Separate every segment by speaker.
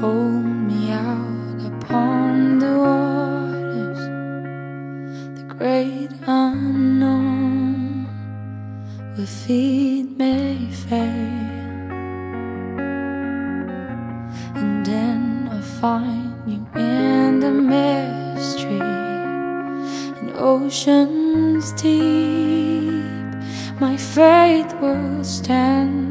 Speaker 1: me out upon the waters, the great unknown, where feet may fail, and then I find you in the mystery, and oceans deep, my faith will stand.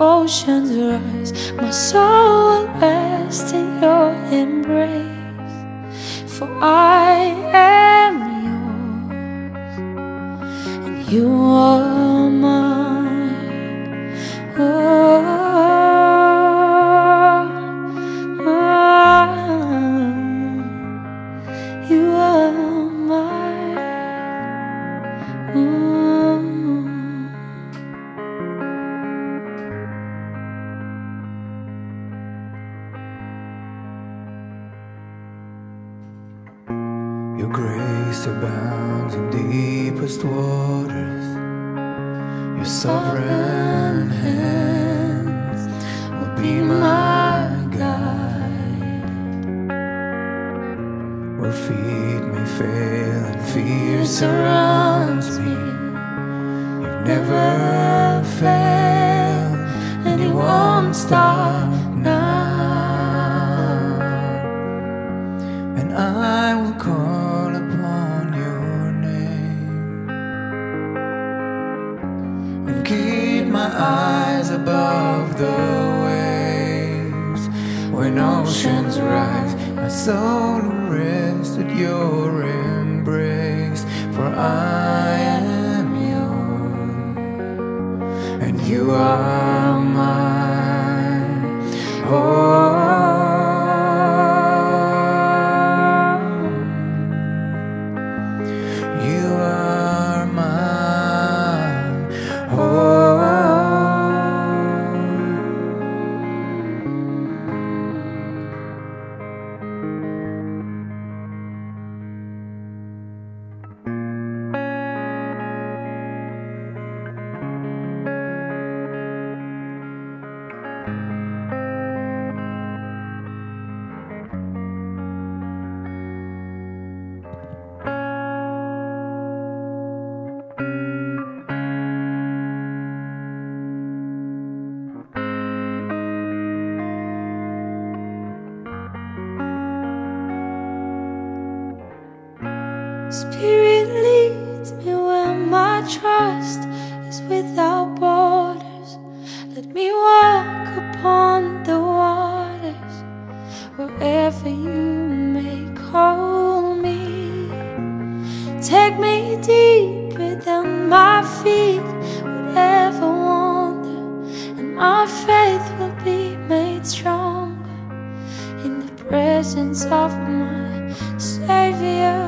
Speaker 1: Oceans rise, my soul will rest in your embrace. For I am yours, and you are mine. Oh, oh, you are mine. Mm.
Speaker 2: Grace abounds in deepest waters. Your sovereign hands will be my guide. Where feet may fail and fear surrounds me, you've never failed and you won't stop soul rest at your embrace. For I am yours, and you are
Speaker 1: Spirit leads me where my trust is without borders. Let me walk upon the waters wherever you may call me. Take me deeper than my feet would ever wander, and my faith will be made stronger in the presence of my Savior.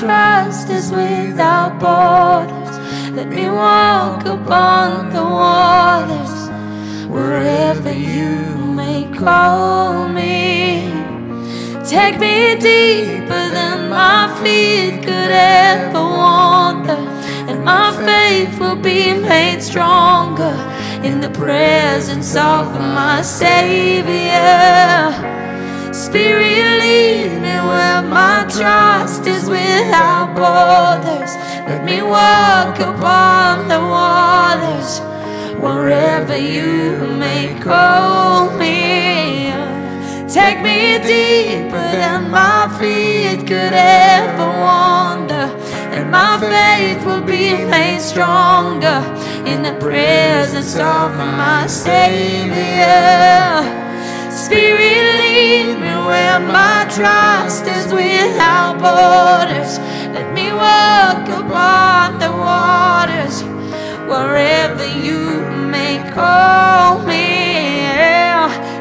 Speaker 1: trust is without borders. Let me walk upon the waters wherever you may call me. Take me deeper than my feet could ever wander, and my faith will be made stronger in the presence of my Savior. Spirit, lead me where me walk upon the waters wherever you may call me. Take me deeper than my feet could ever wander, and my faith will be made stronger in the presence of my Savior. Spirit, lead me where my trust is without borders. Let me walk upon the waters wherever you may call me.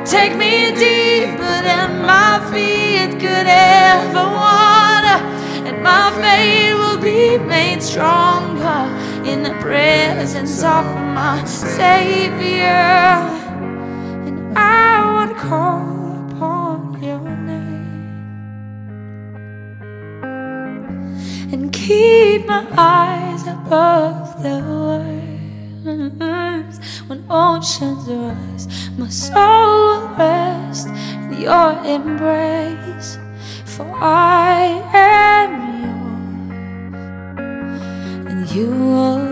Speaker 1: Take me deeper than my feet could ever wander, and my faith will be made stronger in the presence of my Savior. And I would call my eyes above the waves. When oceans rise, my soul will rest in your embrace. For I am yours, and you will